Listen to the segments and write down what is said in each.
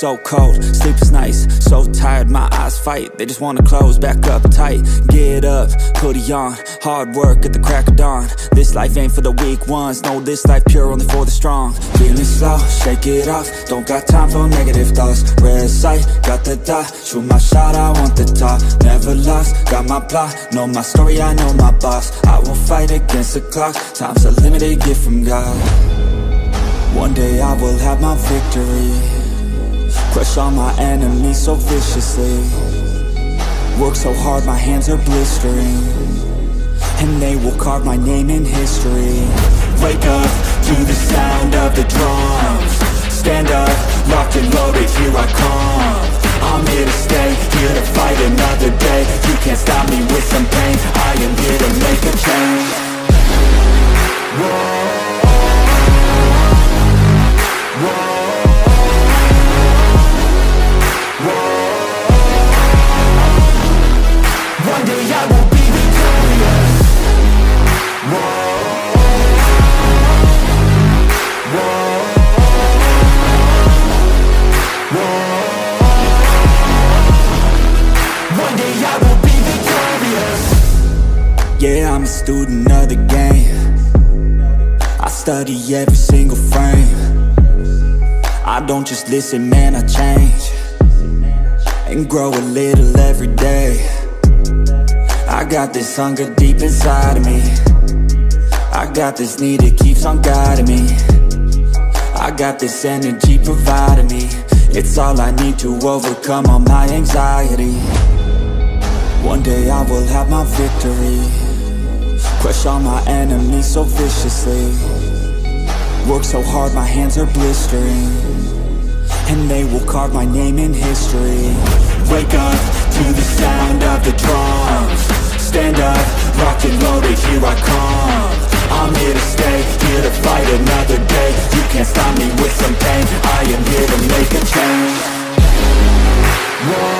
so cold, sleep is nice. So tired, my eyes fight. They just wanna close back up tight. Get up, hoodie on. Hard work at the crack of dawn. This life ain't for the weak ones. No, this life pure only for the strong. Feeling slow, shake it off. Don't got time for negative thoughts. Red sight, got the dot. Shoot my shot, I want the top. Never lost, got my plot. Know my story, I know my boss. I will fight against the clock. Time's a limited gift from God. One day I will have my victory Crush all my enemies so viciously. Work so hard my hands are blistering. And they will carve my name in history. Wake up to the sound of the drums. Stand up, locked and loaded, here I come. I'm here to stay, here to fight another day. You can't stop me with some pain. I am here to make a change. Whoa. Just listen, man, I change And grow a little every day. I got this hunger deep inside of me. I got this need that keeps on guiding me. I got this energy providing me. It's all I need to overcome all my anxiety. One day I will have my victory. Crush all my enemies so viciously. Work so hard my hands are blistering And they will carve my name in history. Wake up to the sound of the drums. Stand up, locked and loaded, here I come. I'm here to stay, here to fight another day. You can't stop me with some pain. I am here to make a change. One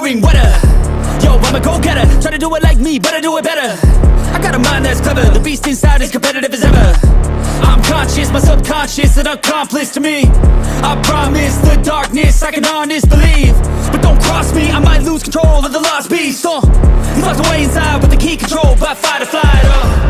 roaring weather Yo, I'm a go-getter, try to do it like me, but I do it better. I got a mind that's clever, the beast inside is competitive as ever. I'm conscious, my subconscious, an accomplice to me. I promise the darkness, I can honest believe. But don't cross me, I might lose control of the lost beast. Uh, He's locked away inside with the key controlled by fight or flight uh.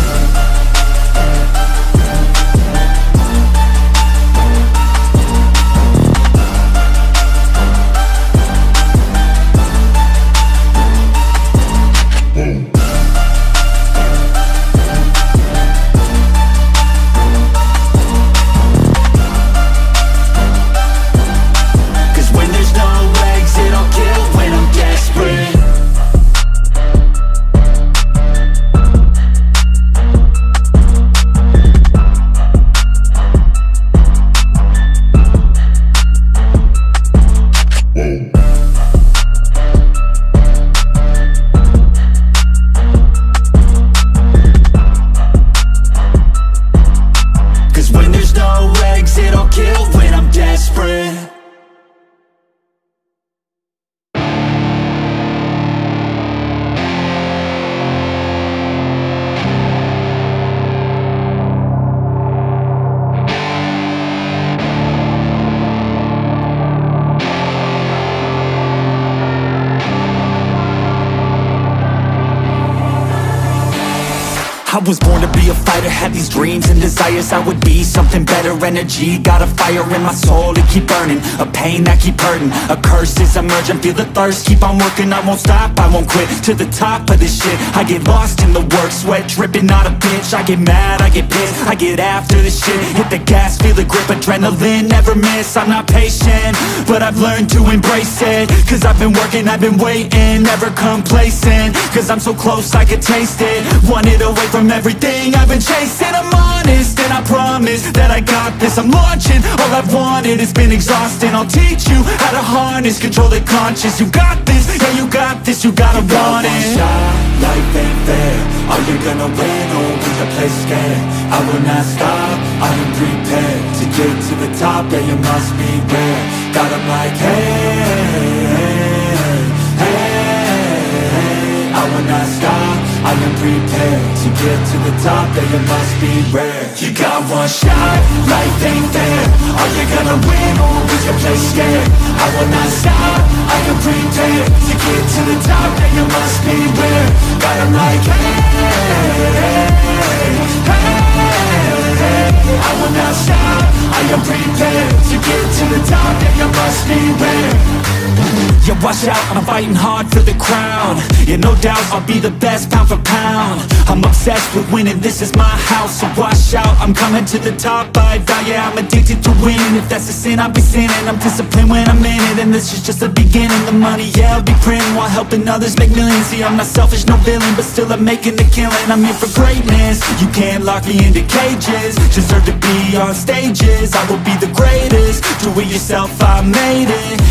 I was born to be a fighter, had these dreams and desires. I would be something better, energy Got a fire in my soul to keep burning. A pain that keep hurting, a curse is emerging. Feel the thirst, keep on working, I won't stop, I won't quit. To the top of this shit, I get lost in the work Sweat dripping, not a bitch, I get mad, I get pissed I get after this shit, hit the gas, feel the grip Adrenaline, never miss, I'm not patient But I've learned to embrace it. Cause I've been working, I've been waiting Never complacent, cause I'm so close I could taste it. Want it away from everything I've been chasing. I'm honest and I promise that I got this. I'm launching, all I've wanted has been exhausting. I'll teach you how to harness, control the conscious You got this, yeah you got this, you gotta want it. shot, life ain't fair. Are you gonna win or will you play scared? I will not stop, I am prepared To get to the top, yeah you must be beware Got 'em like hey, hey. I will not stop, I am prepared To get to the top, yeah you must be rare. You got one shot, life ain't fair. Are you gonna win or will you play scared? I will not stop, I am prepared To get to the top, yeah you must be rare Yeah, watch out, I'm fighting hard for the crown. Yeah, no doubt, I'll be the best pound for pound. I'm obsessed with winning, this is my house. So watch out, I'm coming to the top. I vow, yeah, I'm addicted to winning. If that's a sin, I'll be sinning. I'm disciplined when I'm in it And this is just the beginning. The money, yeah, I'll be printing. While helping others make millions. See, I'm not selfish, no villain But still I'm making the killing. I'm here for greatness. You can't lock me into cages. Deserve to be on stages. I will be the greatest. Do it yourself, I made it.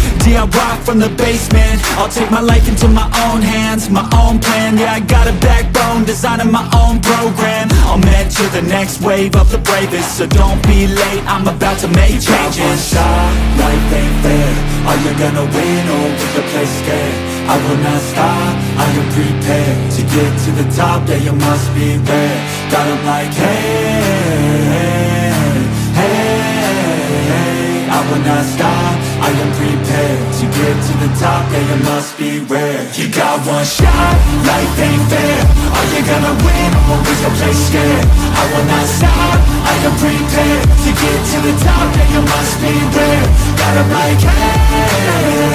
I from the basement. I'll take my life into my own hands My own plan, yeah, I got a backbone Designing my own program. I'll mentor the next wave of the bravest So don't be late, I'm about to make one changes. shot, life ain't fair. Are you gonna win or will you play scared? I will not stop, I am prepared To get to the top, yeah you must be rare Got 'em like hey, will not stop, I am prepared To get to the top, yeah you must be rare You got one shot, life ain't fair. Are you gonna win or will you play scared? I will not stop, I am prepared To get to the top, yeah you must be rare Got 'em like hey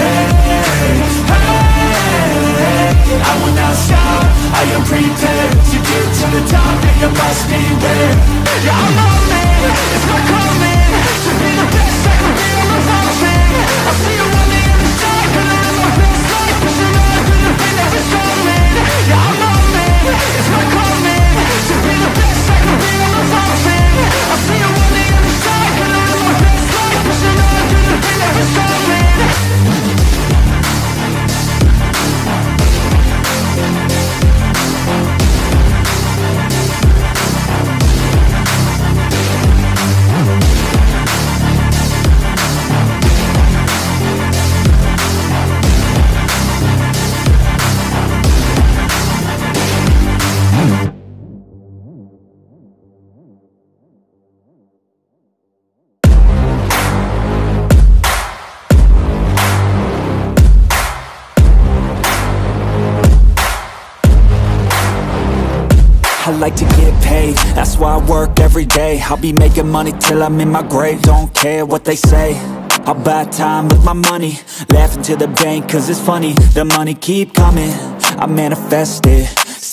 I will not stop, I am prepared To get to the top, yeah you must be rare Yeah I'm man, it's my calling To be the best, I can be the mountain I see you day. I'll be making money till I'm in my grave. Don't care what they say. I buy time with my money. Laughing to the bank cause it's funny. The money keep coming. I manifest it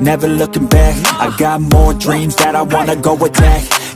never looking back. I got more dreams that I wanna go attack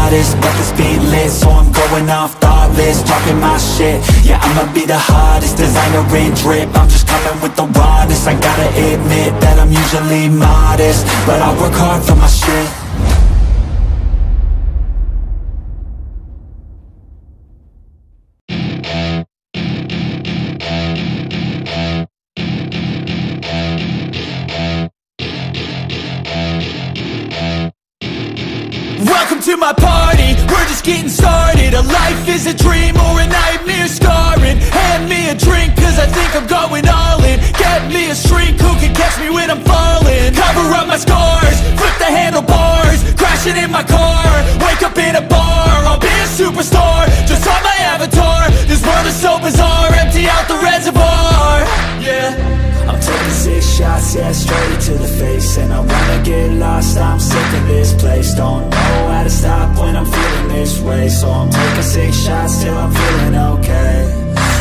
modest, but this beat lit So I'm going off thoughtless, talking my shit. Yeah, I'ma be the hottest designer in drip. I'm just coming with the rawness I gotta admit that I'm usually modest But I work hard for my shit think I'm going all in. Get me a shrink who can catch me when I'm falling. Cover up my scars, flip the handlebars Crashing in my car, wake up in a bar I'll be a superstar, just on my avatar This world is so bizarre, empty out the reservoir. Yeah. I'm taking six shots, yeah, straight to the face. And I wanna get lost, I'm sick of this place. Don't know how to stop when I'm feeling this way. So I'm taking six shots till I'm feeling okay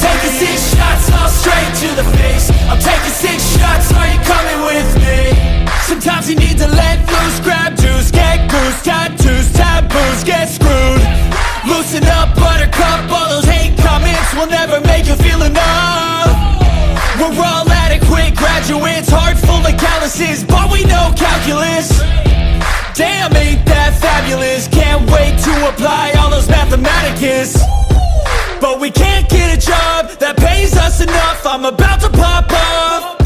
taking six shots, all straight to the face. I'm taking six shots, are you coming with me? Sometimes you need to let loose, grab juice, get goose Tattoos, taboos, get screwed. Loosen up, buttercup, all those hate comments Will never make you feel enough. We're all adequate graduates Heart full of calluses, but we know calculus. Damn, ain't that fabulous? Can't wait to apply all those mathematicus But we can't get a job that pays us enough. I'm about to pop up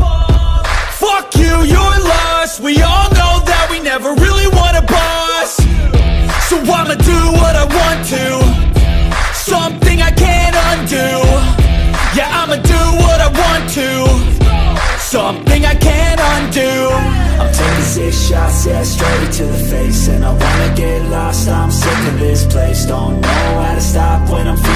Fuck you, you're lost We all know that we never really want a boss. So I'ma do what I want to. Something I can't undo. Yeah, I'ma do what I want to. Something I can't undo. I'm taking six shots, yeah, straight to the face. And I wanna get lost, I'm sick of this place. Don't know how to stop when I'm feeling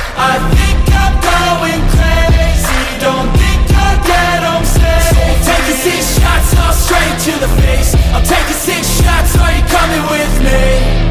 I think I'm going crazy. Don't think I'm taking six shots, all straight to the face. I'm taking six shots, are you coming with me?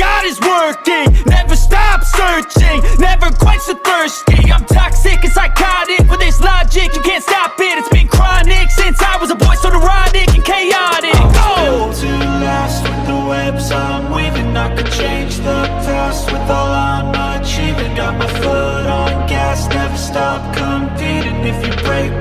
got is working. Never stop searching, never quench the thirsty. I'm toxic and psychotic. With this logic You can't stop it, it's been chronic Since I was a boy so neurotic and chaotic. Go! built to last with the webs I'm weaving. I could change the past with all I'm achieving. Got my foot on gas, never stop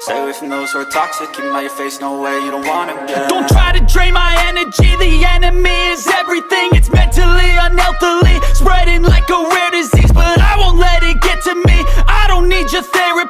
Stay away from those who are toxic Keep them out your face, no way, you don't want them, yeah Don't try to drain my energy The enemy is everything. It's mentally, unhealthily Spreading like a rare disease But I won't let it get to me. I don't need your therapy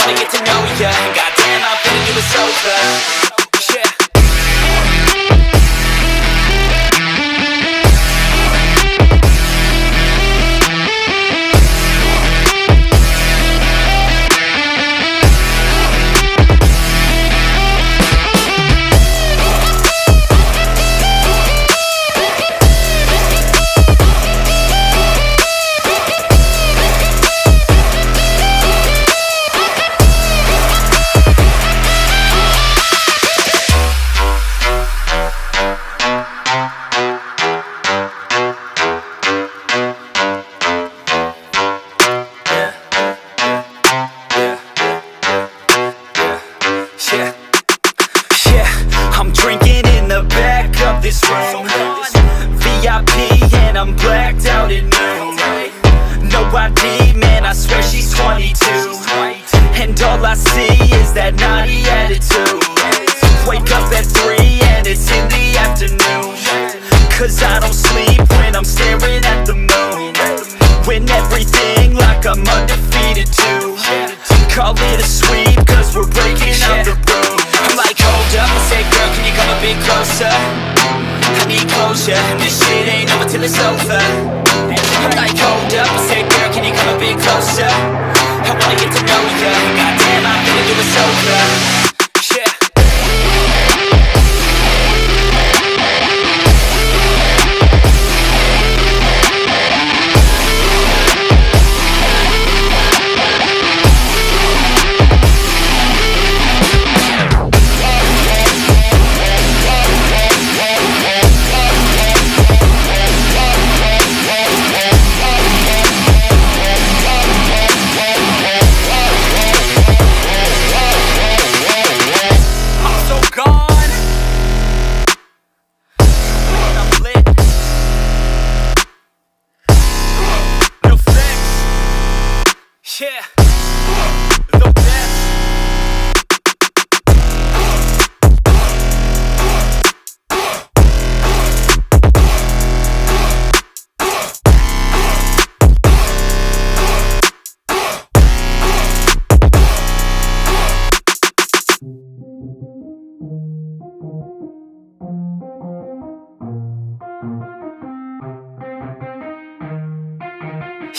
wanna get to know ya,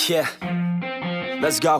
Yeah, let's go.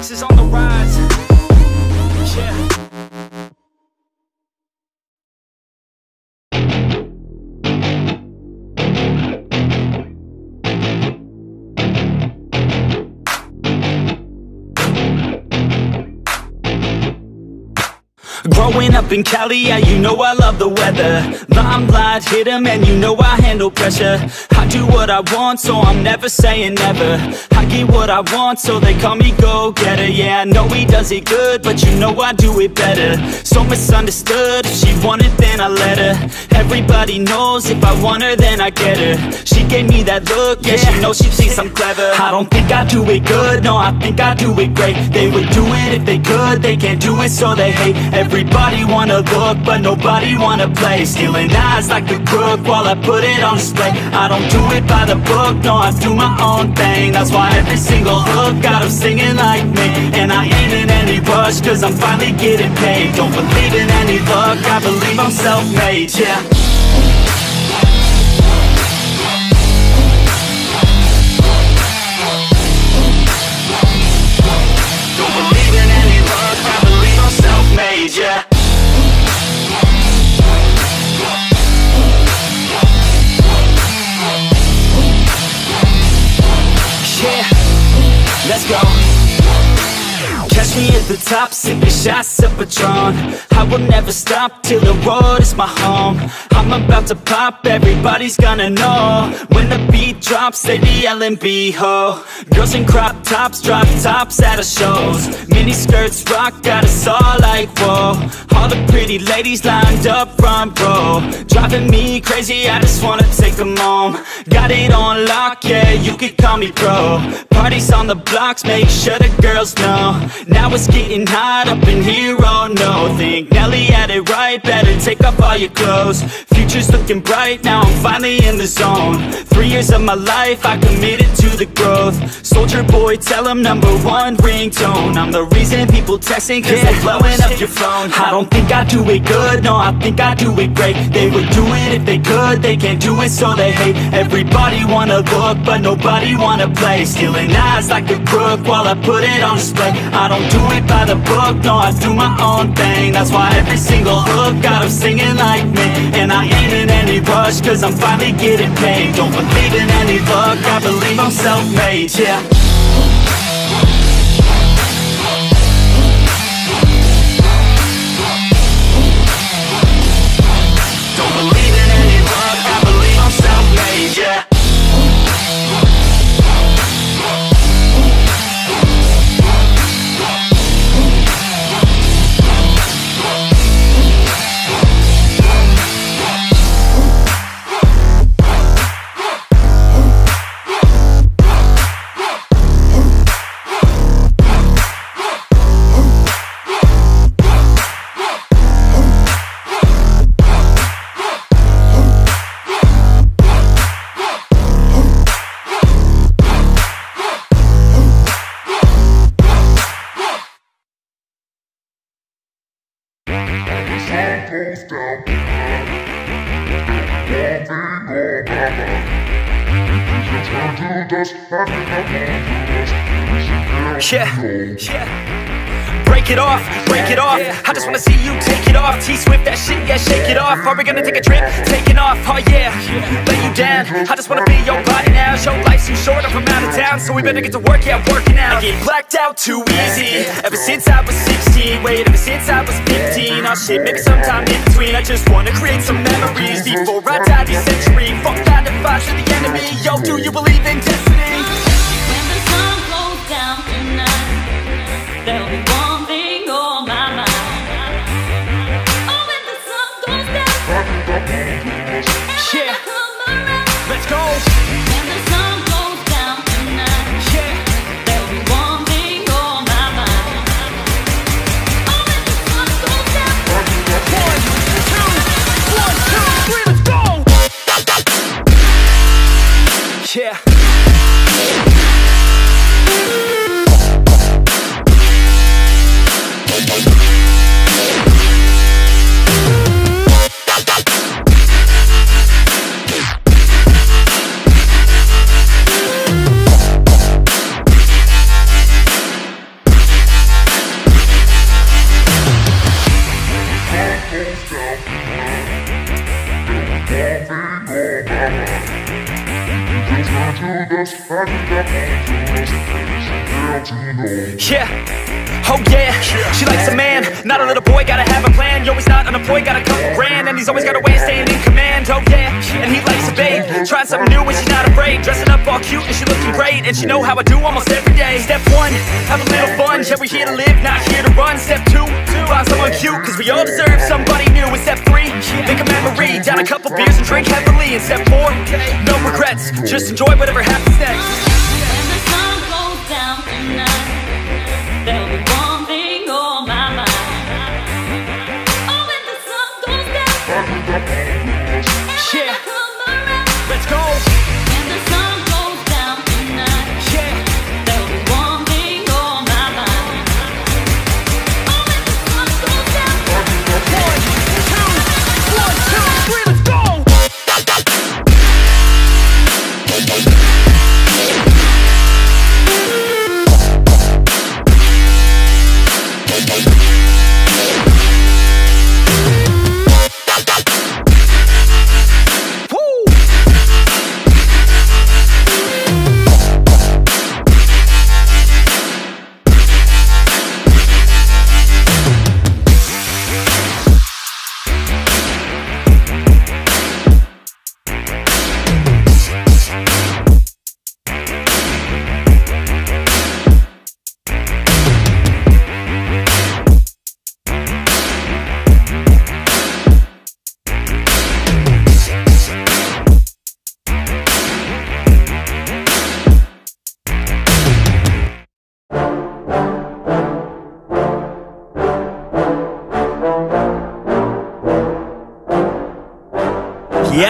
NEFFEX is on up in Cali, yeah, you know I love the weather. Limelight hit 'em and you know I handle pressure. I do what I want, so I'm never saying never. I get what I want, so they call me go-getter. Yeah, I know he does it good, but you know I do it better. So misunderstood, if she wanted then I let her. Everybody knows if I want her then I get her. She gave me that look, yeah, she knows she thinks I'm clever. I don't think I do it good, no, I think I do it great. They would do it if they could, they can't do it so they hate Everybody wanna look, but nobody wanna play. Stealing eyes like a crook while I put it on display. I don't do it by the book, no, I do my own thing. That's why every single hook got 'em singing like me. And I ain't in any rush, cause I'm finally getting paid. Don't believe in any luck, I believe I'm self-made, yeah the top, sipping shots of Patron. I will never stop till the road is my home. I'm about to pop, everybody's gonna know. When the beat drops, they be yelling B-ho Girls in crop tops, drop tops at our shows. Mini skirts rock, got us all like whoa. All the pretty ladies lined up front row. Driving me crazy, I just wanna take them home. Got it on lock, yeah, you could call me pro. Parties on the blocks, make sure the girls know. Now it's getting hot up in here, oh no. Think Nelly had it right, better take off all your clothes. Future's looking bright, now I'm finally in the zone. Three years of my life, I committed to the growth. Soulja Boy, tell 'em number one ringtone. I'm the reason people texting, cause they blowing up your phone. I don't think I do it good, no, I think I do it great. They would do it if they could, they can't do it so they hate. Everybody wanna look, but nobody wanna play. Stealing eyes like a crook while I put it on display. I don't do it by the book, no, I do my own thing. That's why every single hook got 'em singing like me. And I ain't in any rush, cause I'm finally getting paid. Don't believe in any luck, I believe I'm self-made, yeah Yeah, mm-hmm. yeah. Break it off, break it off. I just wanna see you take it off. T Swift, that shit, yeah, shake it off. Are we gonna take a trip? Taking off, oh yeah. Lay you down. I just wanna be your body now. Show life's too short, I'm from out of town, so we better get to work, yeah, working out. I get blacked out too easy. Ever since I was 16, wait, ever since I was 15. Oh shit, maybe sometime in between. I just wanna create some memories before I die this century. Fuck 9 to 5 to the enemy. Yo, do you believe in destiny? She know how I do almost every day. Step one, have a little fun, yeah, we here to live, not here to run. Step two, find someone cute, cause we all deserve somebody new. And step three, make a memory, down a couple beers and drink heavily. And step four, no regrets, just enjoy whatever happens Yeah,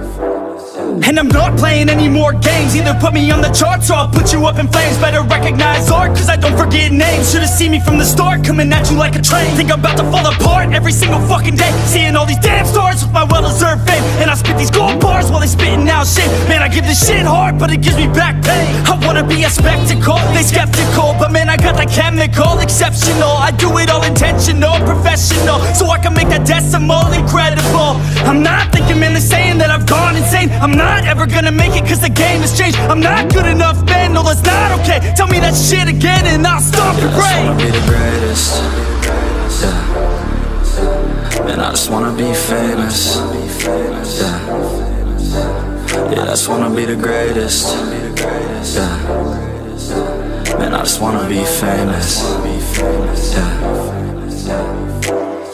And I'm not playing any more games. Either put me on the charts or I'll put you up in flames. Better recognize art cause I don't forget names. Should've seen me from the start coming at you like a train. Think I'm about to fall apart every single fucking day. Seeing all these damn stars with my well-deserved fame. And I spit these gold bars while they spitting out shit. Man I give this shit hard but it gives me back pain Wanna be a spectacle, they skeptical But man I got that chemical, exceptional. I do it all intentional, professional. So I can make that decimal incredible. I'm not thinking man they're saying that I've gone insane. I'm not ever gonna make it cause the game has changed. I'm not good enough man, no that's not okay. Tell me that shit again and I'll stop Yeah, and I just wanna be the greatest. Yeah. Man, I just wanna be famous. Yeah. Yeah, I just wanna be the greatest. Yeah. Man, I just wanna be famous. Yeah.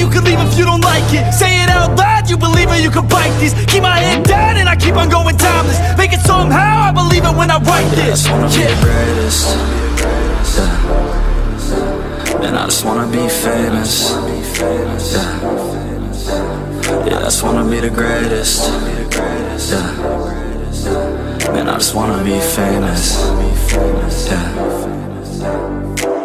you can leave if you don't like it Say it out loud, you believe it, you can bite this Keep my head down and I keep on going timeless Make it somehow, I believe it when I write I this just wanna be the greatest. Yeah. Man, I just wanna be famous. Yeah. Yeah, I just wanna be the greatest. Yeah. Man, I just wanna be famous. Yeah.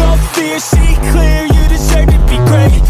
No fear, see clear, you deserve to be great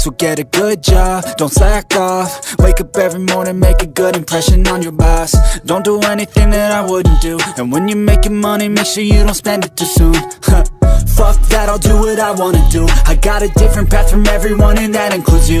So get a good job, don't slack off. Wake up every morning, make a good impression on your boss. Don't do anything that I wouldn't do. And when you're making money, make sure you don't spend it too soon. Fuck that, I'll do what I wanna do. I got a different path from everyone and that includes you